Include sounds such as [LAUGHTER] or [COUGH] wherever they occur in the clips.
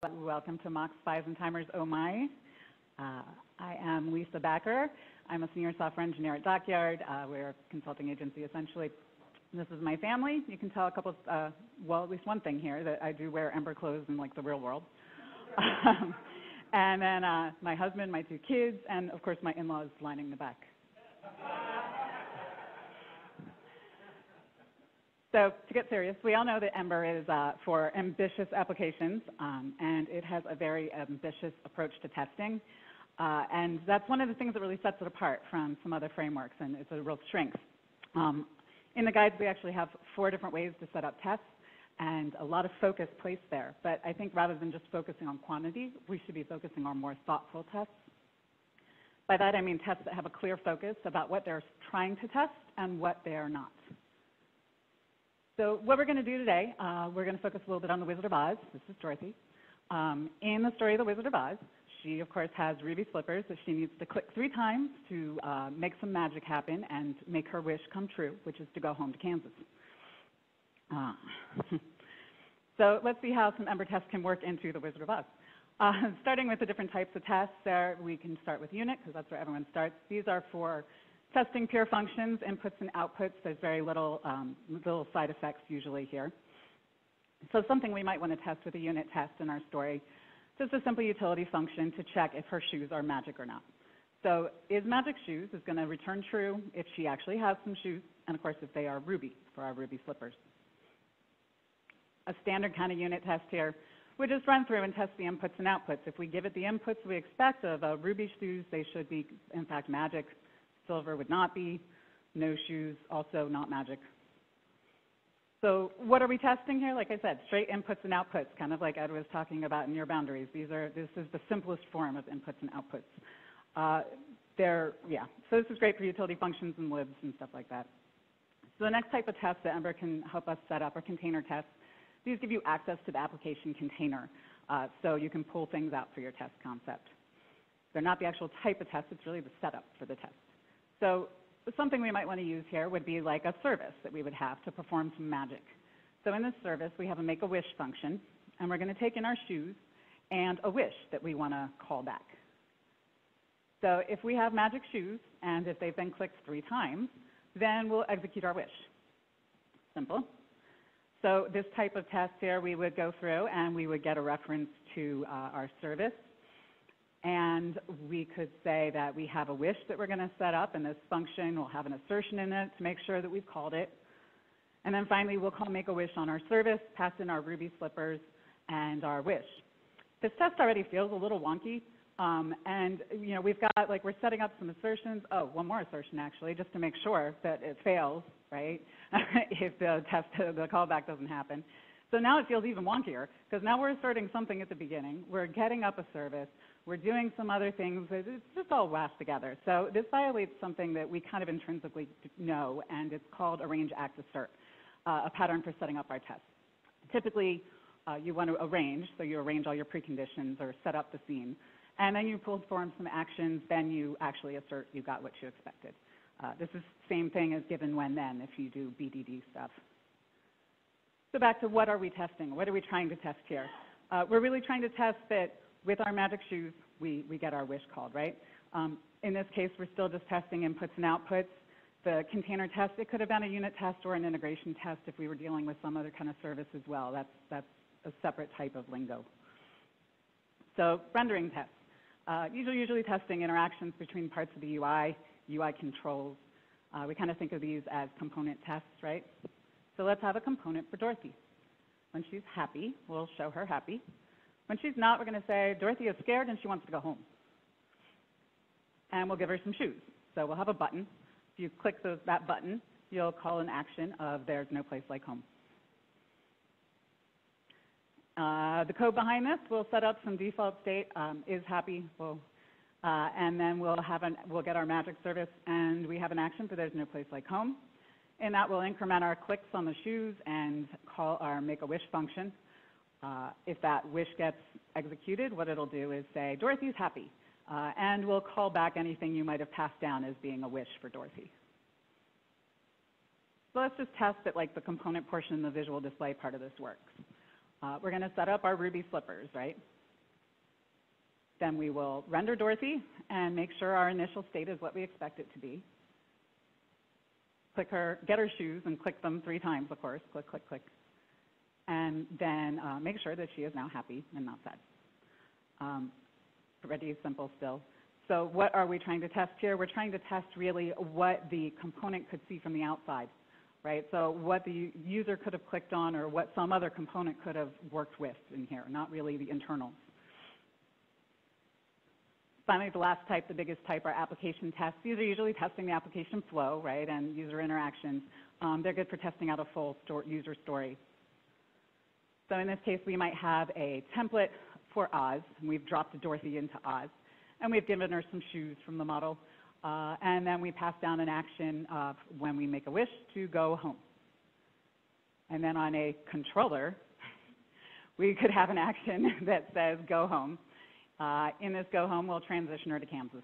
Welcome to and Timers Oh My. Uh, I am Lisa Backer. I'm a senior software engineer at DockYard. Uh, we're a consulting agency essentially. This is my family. You can tell a couple, uh, well, at least one thing here that I do wear Ember clothes in like the real world. Um, and then uh, my husband, my two kids, and of course my in-laws lining the back. So to get serious, we all know that Ember is uh, for ambitious applications, um, and it has a very ambitious approach to testing. Uh, and that's one of the things that really sets it apart from some other frameworks, and it's a real strength. Um, in the guides, we actually have four different ways to set up tests, and a lot of focus placed there. But I think rather than just focusing on quantity, we should be focusing on more thoughtful tests. By that, I mean tests that have a clear focus about what they're trying to test and what they are not. So what we're going to do today, uh, we're going to focus a little bit on the Wizard of Oz. This is Dorothy. Um, in the story of the Wizard of Oz, she, of course, has ruby slippers that she needs to click three times to uh, make some magic happen and make her wish come true, which is to go home to Kansas. Uh, [LAUGHS] so let's see how some Ember tests can work into the Wizard of Oz. Uh, [LAUGHS] starting with the different types of tests, there we can start with unit because that's where everyone starts. These are for Testing pure functions, inputs and outputs, there's very little, um, little side effects usually here. So something we might want to test with a unit test in our story, just a simple utility function to check if her shoes are magic or not. So is magic shoes is going to return true if she actually has some shoes, and of course if they are ruby for our ruby slippers. A standard kind of unit test here we just run through and test the inputs and outputs. If we give it the inputs we expect of uh, ruby shoes, they should be, in fact, magic silver would not be. No shoes, also not magic. So what are we testing here? Like I said, straight inputs and outputs, kind of like Ed was talking about in your boundaries. These are, this is the simplest form of inputs and outputs. Uh, they're, yeah, so this is great for utility functions and libs and stuff like that. So the next type of test that Ember can help us set up are container tests. These give you access to the application container, uh, so you can pull things out for your test concept. They're not the actual type of test, it's really the setup for the test. So something we might want to use here would be like a service that we would have to perform some magic. So in this service, we have a make-a-wish function, and we're going to take in our shoes and a wish that we want to call back. So if we have magic shoes, and if they've been clicked three times, then we'll execute our wish. Simple. So this type of test here, we would go through and we would get a reference to uh, our service and we could say that we have a wish that we're going to set up, and this function will have an assertion in it to make sure that we've called it. And then finally, we'll call make a wish on our service, pass in our Ruby slippers, and our wish. This test already feels a little wonky, um, and you know we've got like we're setting up some assertions. Oh, one more assertion actually, just to make sure that it fails, right? [LAUGHS] if the test, the callback doesn't happen. So now it feels even wonkier because now we're asserting something at the beginning. We're getting up a service. We're doing some other things. It's just all washed together. So this violates something that we kind of intrinsically know, and it's called arrange, act, assert, uh, a pattern for setting up our tests. Typically, uh, you want to arrange, so you arrange all your preconditions or set up the scene. And then you perform some actions, then you actually assert you got what you expected. Uh, this is same thing as given, when, then if you do BDD stuff. So back to what are we testing? What are we trying to test here? We're really trying to test that with our magic shoes, we, we get our wish called, right? Um, in this case, we're still just testing inputs and outputs. The container test, it could have been a unit test or an integration test if we were dealing with some other kind of service as well. That's, that's a separate type of lingo. So rendering tests. Uh, usually, usually testing interactions between parts of the UI, UI controls. Uh, we kind of think of these as component tests, right? So let's have a component for Dorothy. When she's happy, we'll show her happy. When she's not, we're going to say, Dorothy is scared and she wants to go home. And we'll give her some shoes. So we'll have a button. If you click those, that button, you'll call an action of there's no place like home. Uh, the code behind this, we'll set up some default state, um, is happy, we'll, uh, and then we'll, have an, we'll get our magic service, and we have an action for there's no place like home. And that, we'll increment our clicks on the shoes and call our make-a-wish function. Uh, if that wish gets executed, what it'll do is say, Dorothy's happy, uh, and we'll call back anything you might have passed down as being a wish for Dorothy. So let's just test that like the component portion the visual display part of this works. Uh, we're going to set up our Ruby slippers, right? Then we will render Dorothy and make sure our initial state is what we expect it to be. Click her, get her shoes and click them three times, of course. Click, click, click. And then uh, make sure that she is now happy and not sad. Um, pretty simple still. So what are we trying to test here? We're trying to test really what the component could see from the outside, right? So what the user could have clicked on or what some other component could have worked with in here, not really the internals. Finally, the last type, the biggest type, are application tests. These are usually testing the application flow, right, and user interactions. Um, they're good for testing out a full store, user story. So in this case, we might have a template for Oz. We've dropped Dorothy into Oz. And we've given her some shoes from the model. Uh, and then we pass down an action uh, when we make a wish to go home. And then on a controller, [LAUGHS] we could have an action [LAUGHS] that says go home. Uh, in this go home, we'll transition her to Kansas.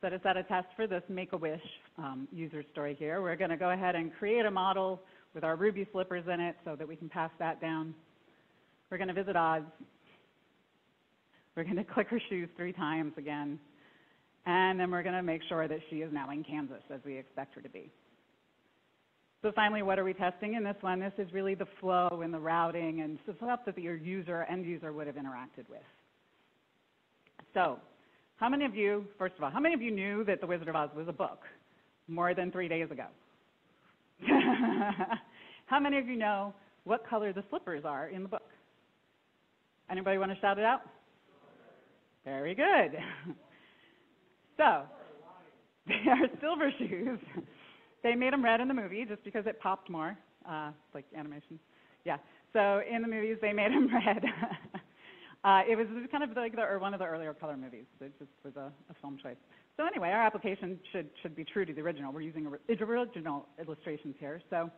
So to set a test for this Make-A-Wish um, user story here, we're going to go ahead and create a model with our Ruby slippers in it so that we can pass that down. We're going to visit Oz. We're going to click her shoes three times again. And then we're going to make sure that she is now in Kansas as we expect her to be. So finally, what are we testing in this one? This is really the flow and the routing and stuff that your user, end user would have interacted with. So how many of you, first of all, how many of you knew that The Wizard of Oz was a book more than three days ago? [LAUGHS] how many of you know what color the slippers are in the book? Anybody want to shout it out? Very good. [LAUGHS] so, they are silver [LAUGHS] shoes. They made them red in the movie just because it popped more, uh, like animation. Yeah. So in the movies, they made them red. uh, it was kind of like the, or one of the earlier color movies. It just was a, a film choice. So anyway, our application should should be true to the original. We're using original illustrations here. So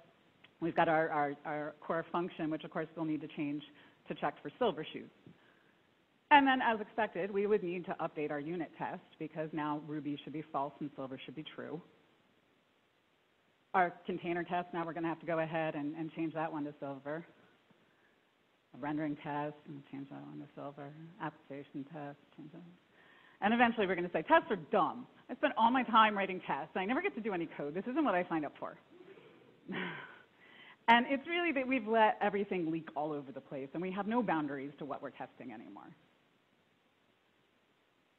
we've got our, our, our core function, which of course we'll need to change to check for silver shoes. And then, as expected, we would need to update our unit test because now Ruby should be false and silver should be true our container test, now we're going to have to go ahead and, and change that one to silver. A rendering test, and change that one to silver. Application test, change that. And eventually we're going to say, tests are dumb. I spent all my time writing tests. I never get to do any code. This isn't what I signed up for. [SIGHS] and it's really that we've let everything leak all over the place, and we have no boundaries to what we're testing anymore.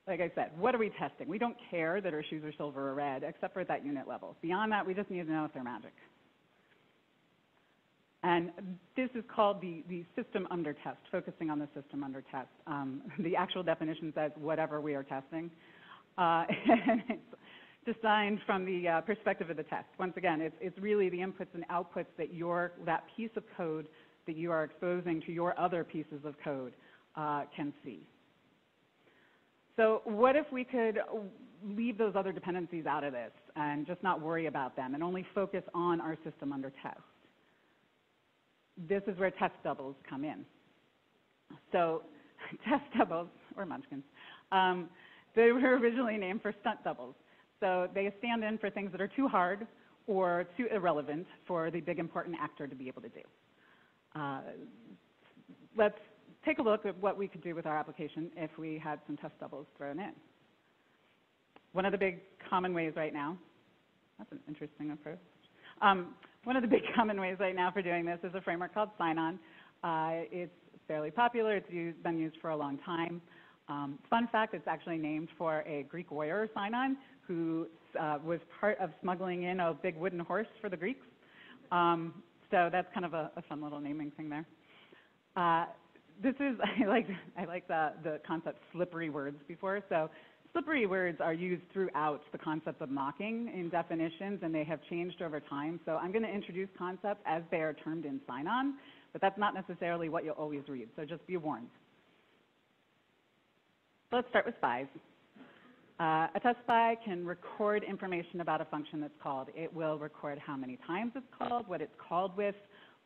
Like I said, what are we testing? We don't care that our shoes are silver or red, except for at that unit level. Beyond that, we just need to know if they're magic. And this is called the, the system under test, focusing on the system under test. Um, [LAUGHS] the actual definition says whatever we are testing. Uh, [LAUGHS] and it's designed from the uh, perspective of the test. Once again, it's, it's really the inputs and outputs that your, that piece of code that you are exposing to your other pieces of code uh, can see. So what if we could leave those other dependencies out of this and just not worry about them and only focus on our system under test? This is where test doubles come in. So [LAUGHS] test doubles, or munchkins, um, they were originally named for stunt doubles. So they stand in for things that are too hard or too irrelevant for the big important actor to be able to do. Uh, let's take a look at what we could do with our application if we had some test doubles thrown in. One of the big common ways right now, that's an interesting approach. Um, one of the [LAUGHS] big common ways right now for doing this is a framework called Sinon. Uh, it's fairly popular. It's used, been used for a long time. Um, fun fact, it's actually named for a Greek warrior, Sinon, who uh, was part of smuggling in a big wooden horse for the Greeks. Um, so that's kind of a, a, fun little naming thing there. Uh, this is, [LAUGHS] I like, I like the, the concept slippery words before. So slippery words are used throughout the concept of mocking in definitions, and they have changed over time. So I'm going to introduce concepts as they are termed in Sinon, but that's not necessarily what you'll always read, so just be warned. Let's start with spies. Uh, a test spy can record information about a function that's called. It will record how many times it's called, what it's called with,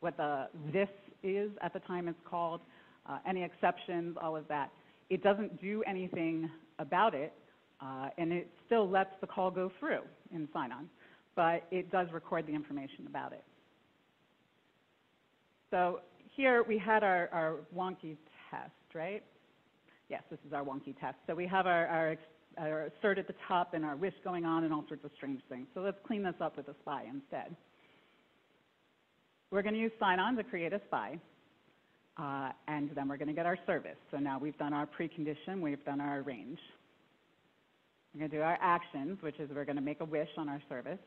what the this is at the time it's called, uh, any exceptions, all of that. It doesn't do anything about it, uh, and it still lets the call go through in Sinon, but it does record the information about it. So here we had our, our wonky test, right? Yes, this is our wonky test. So we have our, our, our assert at the top and our wish going on and all sorts of strange things. So let's clean this up with a SPY instead. We're going to use Sinon to create a SPY. Uh, and then we're going to get our service. So now we've done our precondition, we've done our range. We're going to do our actions, which is we're going to make a wish on our service.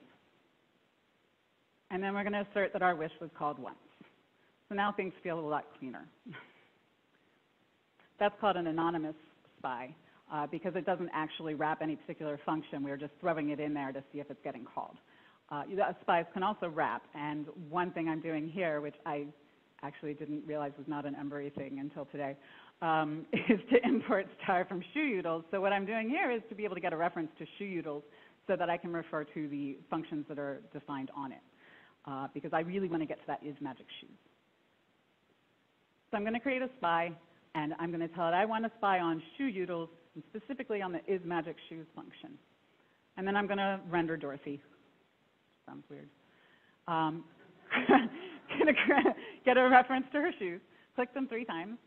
And then we're going to assert that our wish was called once. So now things feel a lot cleaner. [LAUGHS] That's called an anonymous SPY uh, because it doesn't actually wrap any particular function. We're just throwing it in there to see if it's getting called. Uh, SPYs can also wrap, and one thing I'm doing here, which I actually didn't realize was not an Embury thing until today, um, [LAUGHS] is to import star from shooutils. So what I'm doing here is to be able to get a reference to shooutils so that I can refer to the functions that are defined on it, uh, because I really want to get to that is magic shoes. So I'm going to create a SPY, and I'm going to tell it I want to spy on shooutils, and specifically on the is magic shoes function. And then I'm going to render Dorothy. Sounds weird. Um, [LAUGHS] going [LAUGHS] to get a reference to her shoes, click them three times,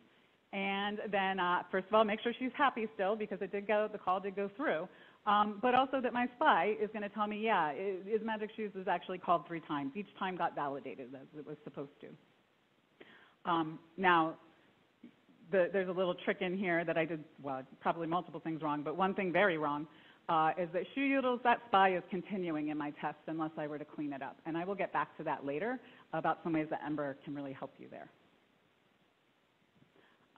and then uh, first of all, make sure she's happy still because it did go, the call did go through. Um, but also that my SPY is going to tell me, yeah, is Magic Shoes was actually called three times. Each time got validated as it was supposed to. Um, now, the, there's a little trick in here that I did, well, probably multiple things wrong, but one thing very wrong uh, is that shooutils, that SPY is continuing in my test unless I were to clean it up. And I will get back to that later about some ways that Ember can really help you there.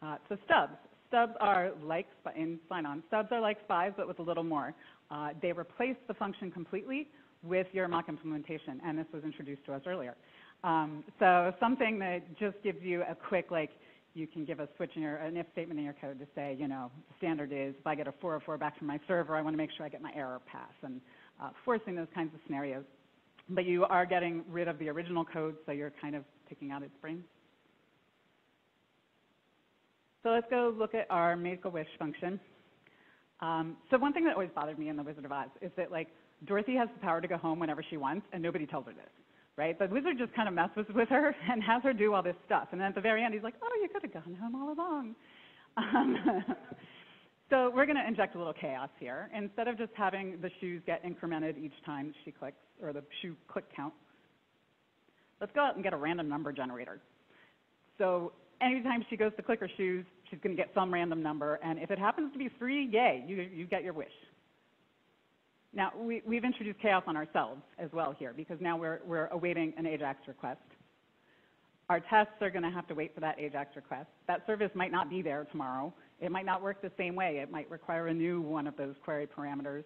Uh, so stubs. Stubs are like, in Sinon, stubs are like spies, but with a little more. Uh, they replace the function completely with your mock implementation, and this was introduced to us earlier. Um, so something that just gives you a quick, like, you can give a switch in your, an if statement in your code to say, you know, the standard is if I get a 404 back from my server, I want to make sure I get my error pass, and uh, forcing those kinds of scenarios. But you are getting rid of the original code, so you're kind of picking out its brains. So let's go look at our Make-A-Wish function. Um, so one thing that always bothered me in The Wizard of Oz is that like Dorothy has the power to go home whenever she wants, and nobody tells her this, right? The wizard just kind of messes with her [LAUGHS] and has her do all this stuff, and then at the very end he's like, "Oh, you could have gone home all along." Um, [LAUGHS] so we're going to inject a little chaos here. Instead of just having the shoes get incremented each time she clicks, or the shoe click count, let's go out and get a random number generator. So anytime she goes to click her shoes, she's going to get some random number, and if it happens to be three, yay, you, you get your wish. Now, we, we've introduced chaos on ourselves as well here, because now we're, we're awaiting an AJAX request. Our tests are going to have to wait for that AJAX request. That service might not be there tomorrow. It might not work the same way. It might require a new one of those query parameters.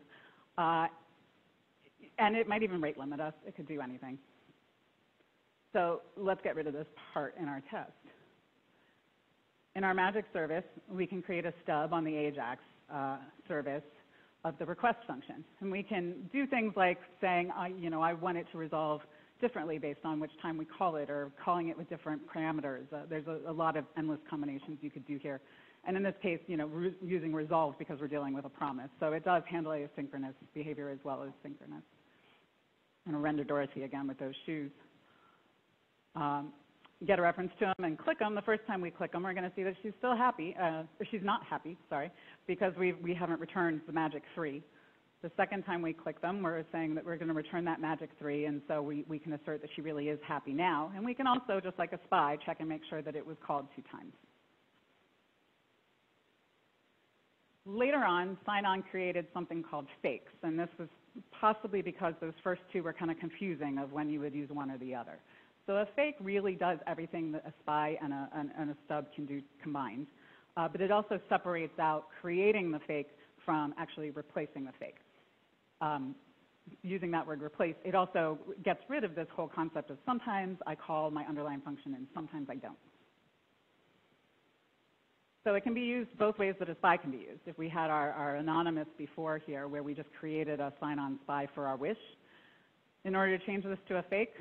Uh, and it might even rate limit us. It could do anything. So let's get rid of this part in our test. In our Magic service, we can create a stub on the AJAX uh, service of the request function. And we can do things like saying, you know, I want it to resolve differently based on which time we call it or calling it with different parameters. Uh, there's a, a, lot of endless combinations you could do here. And in this case, you know, using resolve because we're dealing with a promise. So it does handle asynchronous behavior as well as synchronous. And I'm going to render Dorothy again with those shoes. Um, get a reference to them and click them. The first time we click them, we're going to see that she's still happy, uh, or she's not happy, sorry, because we, we haven't returned the magic 3. The second time we click them, we're saying that we're going to return that magic 3, and so we, we can assert that she really is happy now. And we can also, just like a SPY, check and make sure that it was called two times. Later on, Sinon created something called fakes, and this was possibly because those first two were kind of confusing of when you would use one or the other. So a fake really does everything that a SPY and a, and, and a stub can do combined, uh, but it also separates out creating the fake from actually replacing the fake. Um, using that word replace, it also gets rid of this whole concept of sometimes I call my underlying function and sometimes I don't. So it can be used both ways that a SPY can be used. If we had our, our anonymous before here where we just created a Sinon SPY for our wish, in order to change this to a fake,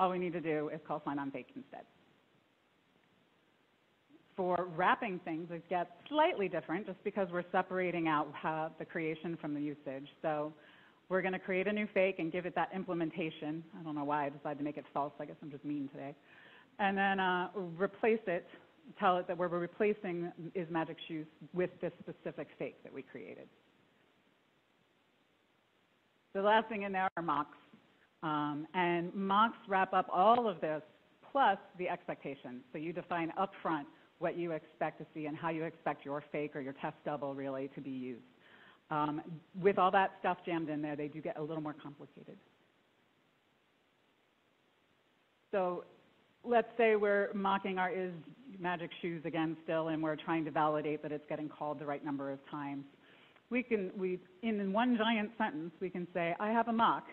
all we need to do is call Sinon fake instead. For wrapping things, it gets slightly different just because we're separating out the creation from the usage. So we're going to create a new fake and give it that implementation. I don't know why I decided to make it false. I guess I'm just mean today. and then uh, replace it, tell it that we're replacing is magic shoes with this specific fake that we created. The last thing in there are mocks. Um, and mocks wrap up all of this plus the expectation. So you define upfront what you expect to see and how you expect your fake or your test double really to be used. Um, with all that stuff jammed in there, they do get a little more complicated. So let's say we're mocking our is magic shoes again still, and we're trying to validate that it's getting called the right number of times. We can, we, in one giant sentence, we can say, I have a mock,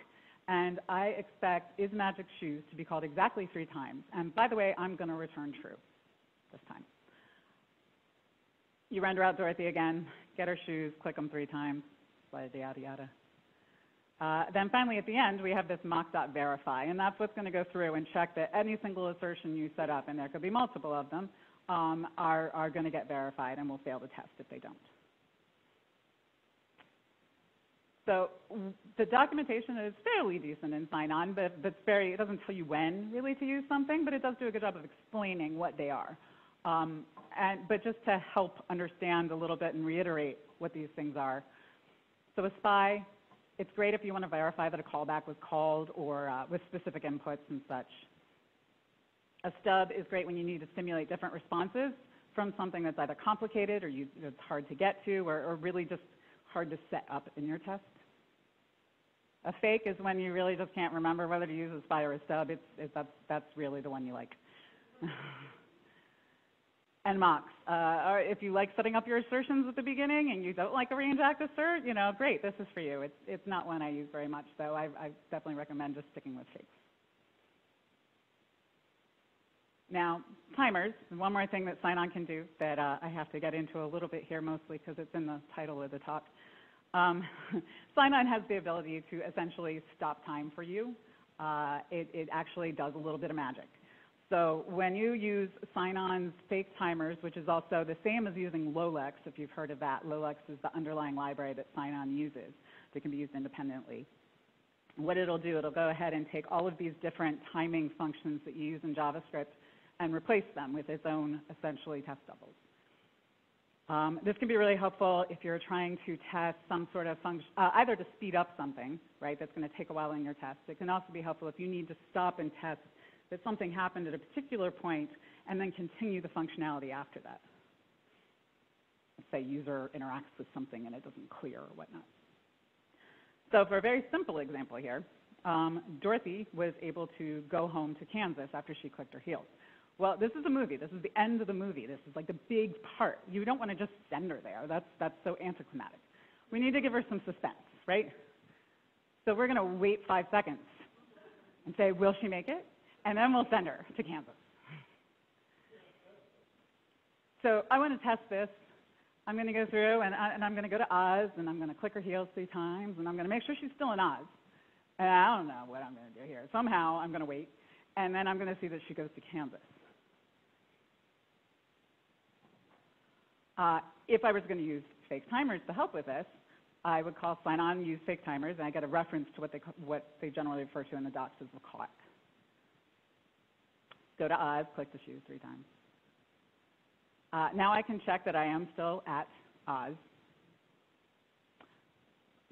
and I expect is magic shoes to be called exactly three times. And by the way, I'm going to return true this time. You render out Dorothy again, get her shoes, click them three times, yada, yada, yada. Uh, then finally at the end, we have this mock.verify, and that's what's going to go through and check that any single assertion you set up, and there could be multiple of them, um, are, are going to get verified and will fail the test if they don't. So the documentation is fairly decent in Sinon, but, but very, it doesn't tell you when really to use something, but it does do a good job of explaining what they are. Um, and, but just to help understand a little bit and reiterate what these things are. So a SPI, it's great if you want to verify that a callback was called or uh, with specific inputs and such. A stub is great when you need to simulate different responses from something that's either complicated or you, it's hard to get to or, or really just hard to set up in your test. A fake is when you really just can't remember whether to use a spy or a stub. It's, it, that's, that's really the one you like. [LAUGHS] and mocks. Uh, if you like setting up your assertions at the beginning and you don't like a range act assert, you know, great, this is for you. It's, it's not one I use very much, so I, I definitely recommend just sticking with fakes. Now, timers, one more thing that Sinon can do that uh, I have to get into a little bit here mostly because it's in the title of the talk. Um, [LAUGHS] Sinon has the ability to essentially stop time for you. Uh, it, it actually does a little bit of magic. So when you use Sinon's fake timers, which is also the same as using Lolex, if you've heard of that, Lolex is the underlying library that Sinon uses that can be used independently. What it'll do, it'll go ahead and take all of these different timing functions that you use in JavaScript and replace them with its own, essentially, test doubles. Um, this can be really helpful if you're trying to test some sort of function, uh, either to speed up something, right, that's going to take a while in your test. It can also be helpful if you need to stop and test that something happened at a particular point and then continue the functionality after that. Say user interacts with something and it doesn't clear or whatnot. So for a very simple example here, um, Dorothy was able to go home to Kansas after she clicked her heels. Well, this is a movie. This is the end of the movie. This is like the big part. You don't want to just send her there. That's, that's so anticlimactic. We need to give her some suspense, right? So we're going to wait five seconds and say, will she make it? And then we'll send her to Kansas. So I want to test this. I'm going to go through and, I, and I'm going to go to Oz and I'm going to click her heels three times and I'm going to make sure she's still in Oz. And I don't know what I'm going to do here. Somehow I'm going to wait and then I'm going to see that she goes to Kansas. Uh, if I was going to use fake timers to help with this, I would call Sinon, use fake timers, and I get a reference to what they, what they generally refer to in the docs as the clock. Go to Oz, click the shoe three times. Uh, now I can check that I am still at Oz.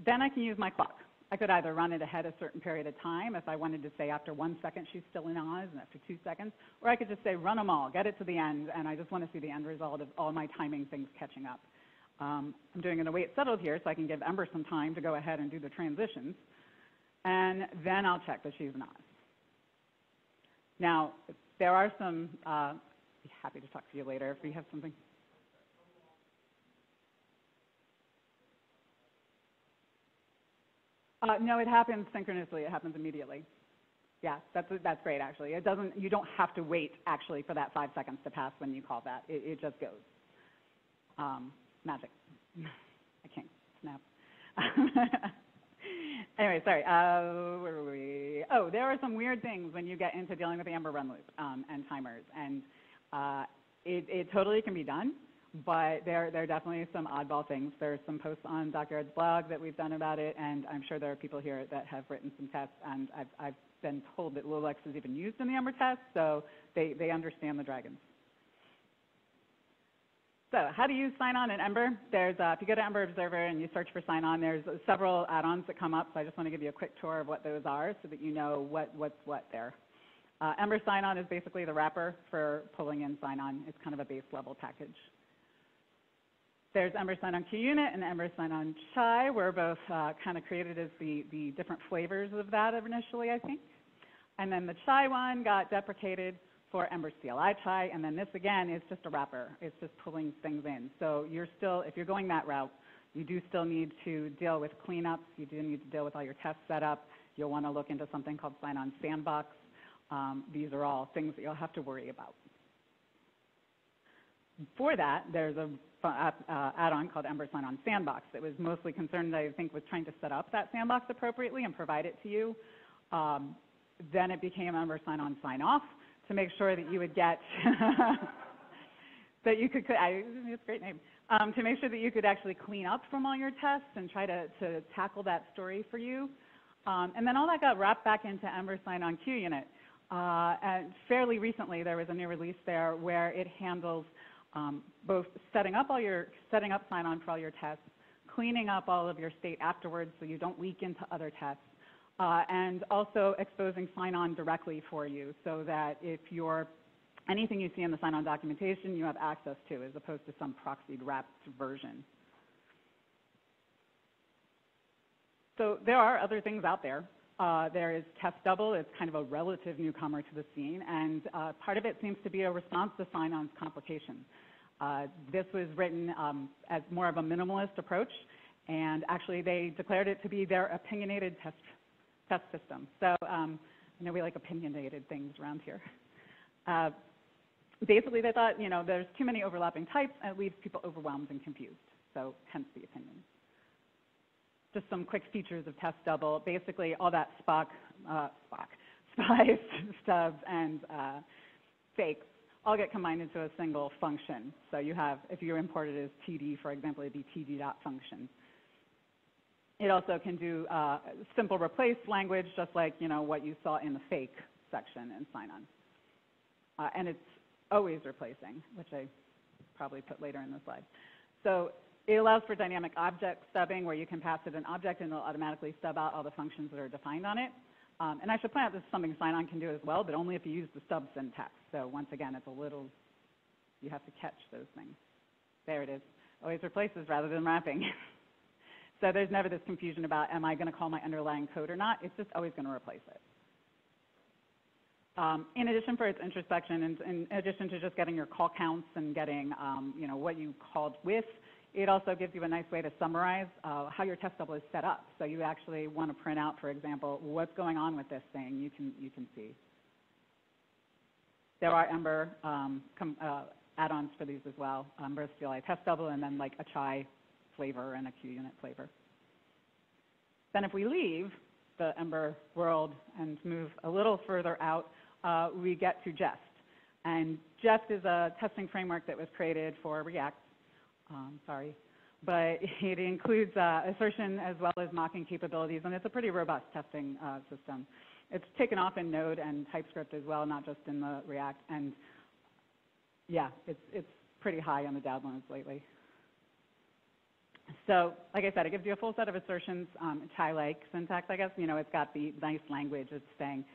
Then I can use my clock. I could either run it ahead a certain period of time if I wanted to say after one second she's still in Oz and after two seconds, or I could just say run them all, get it to the end, and I just want to see the end result of all my timing things catching up. Um, I'm doing it an await settled here so I can give Ember some time to go ahead and do the transitions, and then I'll check that she's in Oz. Now, there are some, uh, be happy to talk to you later if we have something. Uh, no, it happens synchronously. It happens immediately. Yeah, that's, that's great, actually. It doesn't, you don't have to wait, actually, for that five seconds to pass when you call that. It, it just goes. Um, magic. [LAUGHS] I can't snap. [LAUGHS] anyway, sorry. Uh, where were we? Oh, there are some weird things when you get into dealing with the Ember run loop um, and timers, and uh, it, it, totally can be done. but there, there are definitely some oddball things. There's some posts on. Ed's blog that we've done about it, and I'm sure there are people here that have written some tests, and I've, I've been told that Lolex is even used in the Ember test, so they, they understand the dragons. So how do you Sinon in Ember? There's, uh, if you go to Ember Observer and you search for Sinon, there's several add-ons that come up, so I just want to give you a quick tour of what those are so that you know what, what's what there. Uh, Ember Sinon is basically the wrapper for pulling in Sinon. It's kind of a base level package. There's Ember Sinon QUnit and Ember Sinon Chai were both uh, kind of created as the, the different flavors of that initially, I think. And then the Chai one got deprecated for Ember CLI Chai, and then this again is just a wrapper. It's just pulling things in. So you're still, if you're going that route, you do still need to deal with cleanups. You do need to deal with all your tests set up. You'll want to look into something called Sinon Sandbox. Um, these are all things that you'll have to worry about. For that, there's a uh, add-on called Ember Sinon Sandbox that was mostly concerned, I think, with trying to set up that sandbox appropriately and provide it to you. Um, then it became Ember Sinon Sign Off to make sure that you would get, [LAUGHS] that you could, I, it's a great name, um, to make sure that you could actually clean up from all your tests and try to, to tackle that story for you. Um, and then all that got wrapped back into Ember Sinon QUnit. Uh, and fairly recently, there was a new release there where it handles um, both setting up all your setting up Sinon for all your tests, cleaning up all of your state afterwards so you don't leak into other tests, uh, and also exposing Sinon directly for you so that if you're anything you see in the Sinon documentation, you have access to as opposed to some proxied wrapped version. So there are other things out there. Uh, there is Test Double. It's kind of a relative newcomer to the scene, and uh, part of it seems to be a response to Sinon's complications. Uh, this was written um, as more of a minimalist approach, and actually they declared it to be their opinionated test, test system. So um, I know we like opinionated things around here. Uh, basically, they thought, you know, there's too many overlapping types, and it leaves people overwhelmed and confused. So hence the opinion just some quick features of test double. Basically, all that Spock, uh, [LAUGHS] spice, [LAUGHS] stubs, and uh, fakes all get combined into a single function. So you have, if you import it as TD, for example, it'd be TD.function. It also can do uh, simple replace language, just like you know what you saw in the fake section in Sinon. Uh, and it's always replacing, which I probably put later in the slide. So it allows for dynamic object stubbing where you can pass it an object and it'll automatically stub out all the functions that are defined on it. Um, and I should point out this is something Sinon can do as well, but only if you use the stub syntax. So once again, it's a little, you have to catch those things. There it is. Always replaces rather than wrapping. [LAUGHS] so there's never this confusion about am I going to call my underlying code or not. It's just always going to replace it. Um, in addition for its introspection, and in addition to just getting your call counts and getting um, you know, what you called with, it also gives you a nice way to summarize uh, how your test double is set up. So you actually want to print out, for example, what's going on with this thing. You can, you can see. There are Ember um, uh, add-ons for these as well. Ember CLI test double and then like a chai flavor and a QUnit flavor. Then if we leave the Ember world and move a little further out, uh, we get to Jest. And Jest is a testing framework that was created for React um, sorry. But [LAUGHS] it includes uh, assertion as well as mocking capabilities, and it's a pretty robust testing uh, system. It's taken off in Node and TypeScript as well, not just in the React. And yeah, it's, it's pretty high on the downloads lately. So, like I said, it gives you a full set of assertions, um, chai-like syntax, I guess. You know, it's got the nice language. It's saying,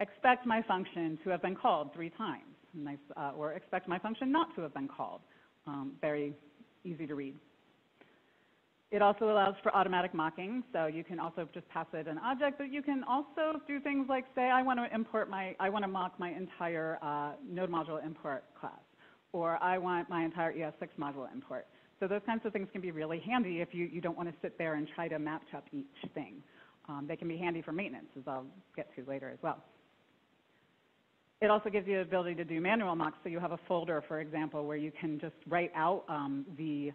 expect my function to have been called three times, nice, uh, or expect my function not to have been called. Um, very easy to read. It also allows for automatic mocking, so you can also just pass it an object, but you can also do things like say, I want to import my, I want to mock my entire uh, node module import class, or I want my entire ES6 module import. So those kinds of things can be really handy if you, you don't want to sit there and try to match up each thing. Um, they can be handy for maintenance, as I'll get to later as well. It also gives you the ability to do manual mocks, so you have a folder, for example, where you can just write out um, the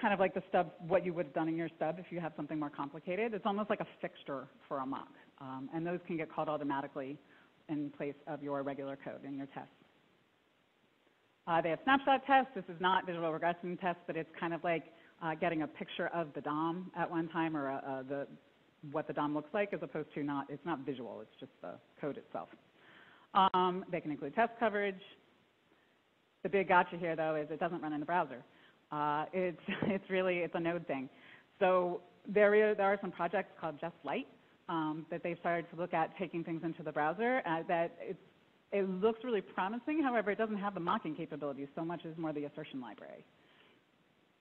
kind of like the stub, what you would have done in your stub if you have something more complicated. It's almost like a fixture for a mock, um, and those can get called automatically in place of your regular code in your tests. Uh, they have snapshot tests. This is not visual regression tests, but it's kind of like uh, getting a picture of the DOM at one time or uh, uh the, what the DOM looks like as opposed to not, it's not visual, it's just the code itself. Um, they can include test coverage. The big gotcha here, though, is it doesn't run in the browser. Uh, it's, [LAUGHS] it's really, it's a node thing. So there, are some projects called Jest Lite um, that they've started to look at taking things into the browser uh, that it's, it looks really promising. However, it doesn't have the mocking capabilities so much as more the assertion library.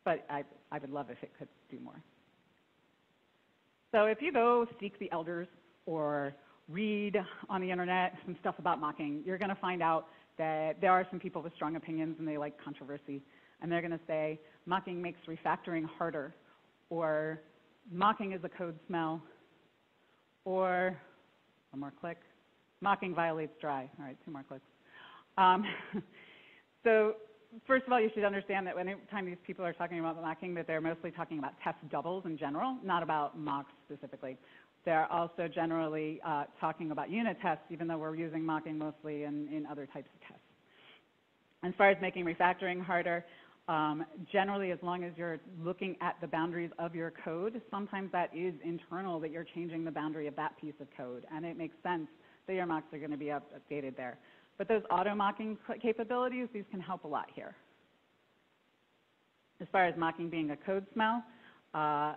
But I, I would love if it could do more. So if you go seek the elders or read on the internet some stuff about mocking, you're going to find out that there are some people with strong opinions and they like controversy. And they're going to say mocking makes refactoring harder, or mocking is a code smell, or one more click, mocking violates dry. All right, two more clicks. Um, [LAUGHS] so first of all, you should understand that anytime these people are talking about mocking, that they're mostly talking about test doubles in general, not about mocks specifically. They're also generally uh, talking about unit tests, even though we're using mocking mostly in, in other types of tests. As far as making refactoring harder, um, generally, as long as you're looking at the boundaries of your code, sometimes that is internal that you're changing the boundary of that piece of code, and it makes sense your mocks are going to be up, updated there. But those auto-mocking capabilities, these can help a lot here. As far as mocking being a code smell, uh,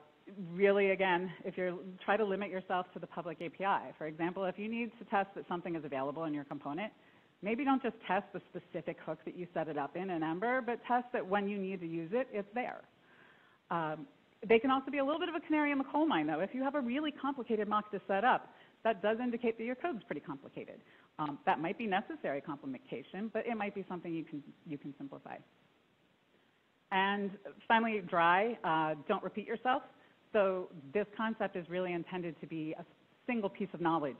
really, again, if you try to limit yourself to the public API. For example, if you need to test that something is available in your component, maybe don't just test the specific hook that you set it up in in Ember, but test that when you need to use it, it's there. Um, they can also be a little bit of a canary in the coal mine, though. If you have a really complicated mock to set up, that does indicate that your code's pretty complicated. Um, that might be necessary complication, but it might be something you can, you can simplify. And finally, dry, uh, don't repeat yourself. So this concept is really intended to be a single piece of knowledge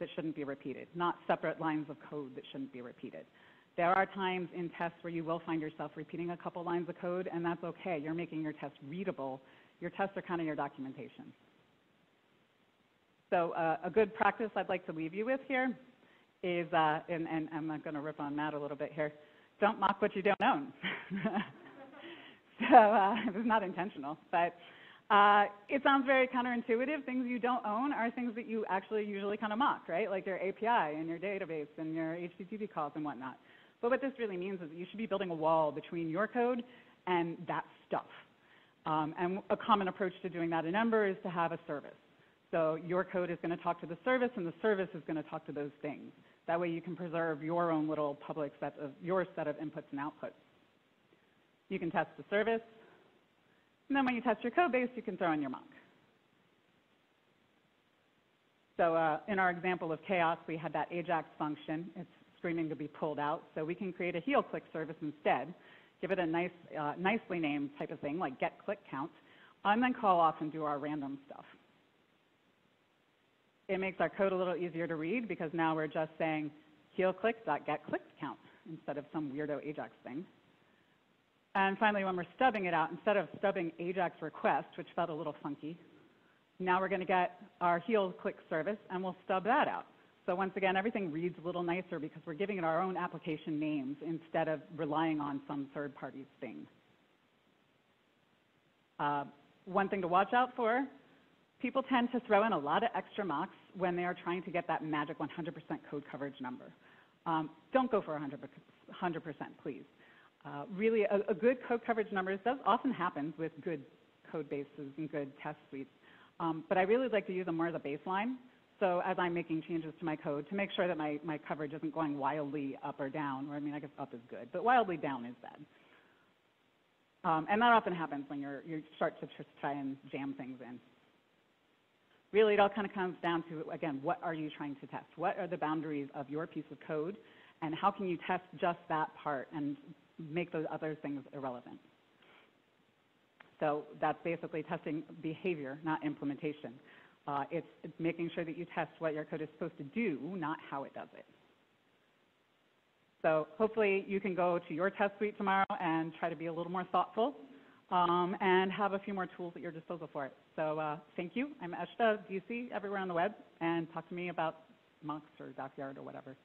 that shouldn't be repeated, not separate lines of code that shouldn't be repeated. There are times in tests where you will find yourself repeating a couple lines of code, and that's okay. You're making your test readable. Your tests are kind of your documentation. So uh, a good practice I'd like to leave you with here is, uh, and, and, I'm not going to rip on Matt a little bit here, don't mock what you don't own. [LAUGHS] so uh, it's not intentional, but uh, it sounds very counterintuitive. Things you don't own are things that you actually usually kind of mock, right? Like your API and your database and your HTTP calls and whatnot. But what this really means is that you should be building a wall between your code and that stuff. Um, and a common approach to doing that in Ember is to have a service. So your code is going to talk to the service, and the service is going to talk to those things. That way you can preserve your own little public set of, your set of inputs and outputs. You can test the service, and then when you test your code base, you can throw in your mock. So uh, in our example of chaos, we had that AJAX function. It's screaming to be pulled out. So we can create a heel click service instead, give it a nice, uh, nicely named type of thing like get click count, and then call off and do our random stuff. It makes our code a little easier to read because now we're just saying heel click count instead of some weirdo AJAX thing. And finally, when we're stubbing it out, instead of stubbing AJAX request, which felt a little funky, now we're going to get our heel click service and we'll stub that out. So once again, everything reads a little nicer because we're giving it our own application names instead of relying on some third party's thing. Uh, one thing to watch out for people tend to throw in a lot of extra mocks when they are trying to get that magic 100% code coverage number. Um, don't go for 100%, 100% please. Uh, really, a, good code coverage number does often happen with good code bases and good test suites. Um, but I really like to use them more as a baseline. So as I'm making changes to my code to make sure that my, my coverage isn't going wildly up or down, I mean, I guess up is good, but wildly down is bad. Um, and that often happens when you start to try and jam things in. Really, it all kind of comes down to, again, what are you trying to test? What are the boundaries of your piece of code? And how can you test just that part and make those other things irrelevant? So that's basically testing behavior, not implementation. Uh, it's, it's making sure that you test what your code is supposed to do, not how it does it. So hopefully you can go to your test suite tomorrow and try to be a little more thoughtful and have a few more tools at your disposal for it. So uh, thank you. I'm Eshta DC everywhere on the web, and talk to me about mocks or DockYard or whatever.